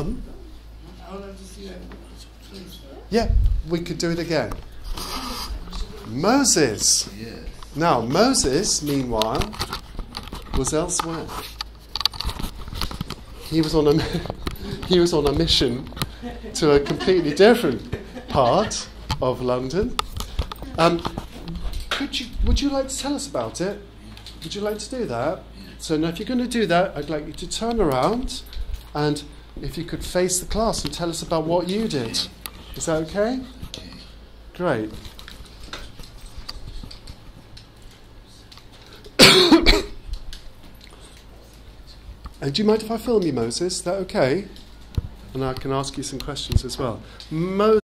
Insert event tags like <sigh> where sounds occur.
Pardon? I would like to see that. Please. Yeah, we could do it again. Moses. Now, Moses, meanwhile, was elsewhere. He was on a <laughs> he was on a mission to a completely different part of London. Um, could you, would you like to tell us about it? Would you like to do that? So now, if you're going to do that, I'd like you to turn around, and if you could face the class and tell us about what you did. Is that okay? Great. And <coughs> uh, do you mind if I film you, Moses? Is that okay? And I can ask you some questions as well. Mo-